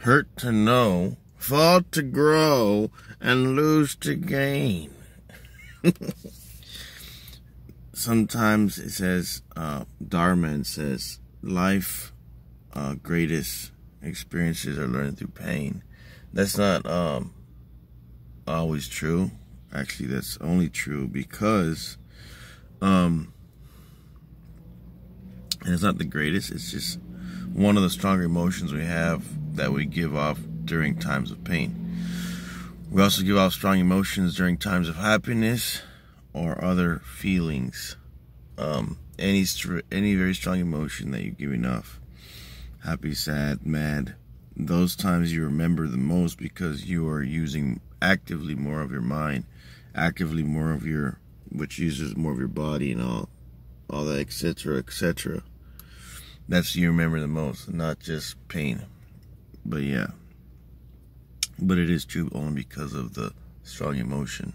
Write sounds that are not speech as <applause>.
hurt to know, fall to grow, and lose to gain. <laughs> Sometimes it says, uh, Dhar Mann says, life uh, greatest experiences are learned through pain. That's not um, always true. Actually, that's only true because um, it's not the greatest. It's just one of the stronger emotions we have that we give off during times of pain. We also give off strong emotions during times of happiness or other feelings. Um, any any very strong emotion that you give enough, happy, sad, mad, those times you remember the most because you are using actively more of your mind, actively more of your, which uses more of your body and all, all that, etc., etc that's you remember the most, not just pain. But yeah. But it is true only because of the strong emotion.